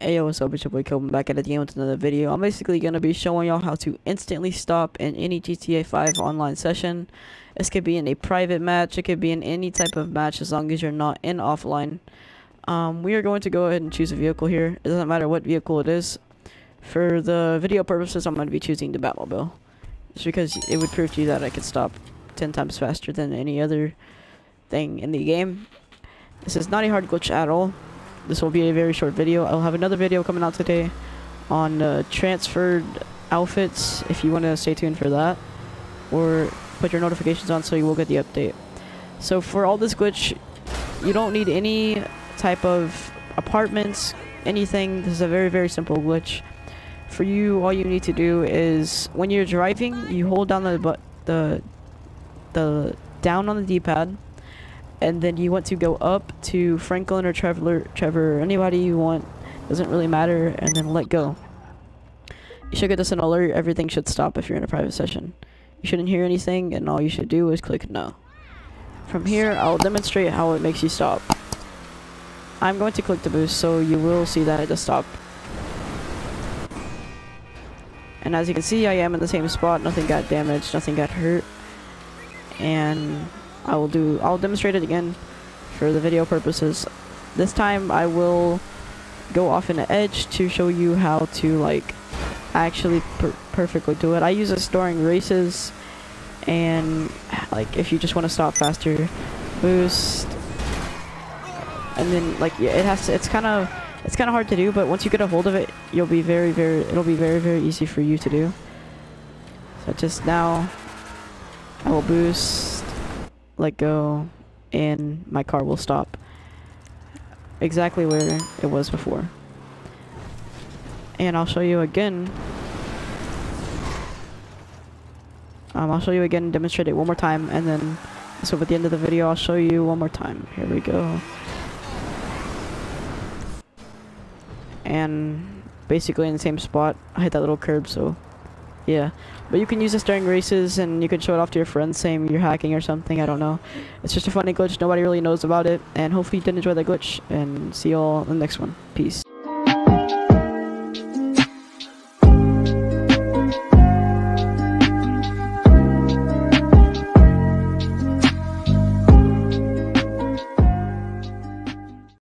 Hey, what's up? It's your boy Kelvin back at it again with another video. I'm basically going to be showing y'all how to instantly stop in any GTA 5 online session. This could be in a private match. It could be in any type of match as long as you're not in offline. Um, we are going to go ahead and choose a vehicle here. It doesn't matter what vehicle it is. For the video purposes, I'm going to be choosing the Batmobile. Just because it would prove to you that I could stop 10 times faster than any other thing in the game. This is not a hard glitch at all this will be a very short video. I'll have another video coming out today on uh, transferred outfits if you want to stay tuned for that or put your notifications on so you will get the update. So for all this glitch, you don't need any type of apartments, anything. This is a very, very simple glitch. For you, all you need to do is when you're driving, you hold down the the the down on the D-pad and then you want to go up to Franklin or Trevor, Trevor, anybody you want, doesn't really matter, and then let go. You should get this an alert, everything should stop if you're in a private session. You shouldn't hear anything, and all you should do is click no. From here, I'll demonstrate how it makes you stop. I'm going to click the boost, so you will see that it does stop. And as you can see, I am in the same spot, nothing got damaged, nothing got hurt. And I will do, I'll demonstrate it again for the video purposes. This time I will go off in an edge to show you how to like actually per perfectly do it. I use this during races and like if you just want to stop faster, boost, and then like yeah, it has to, it's kind of it's kind of hard to do, but once you get a hold of it, you'll be very very it'll be very very easy for you to do. So just now, I will boost let go, and my car will stop exactly where it was before. And I'll show you again. Um, I'll show you again, demonstrate it one more time, and then, so at the end of the video, I'll show you one more time. Here we go. And basically in the same spot, I hit that little curb, so yeah. But you can use this during races and you can show it off to your friends saying you're hacking or something, I don't know. It's just a funny glitch, nobody really knows about it, and hopefully you did enjoy that glitch, and see y'all in the next one. Peace.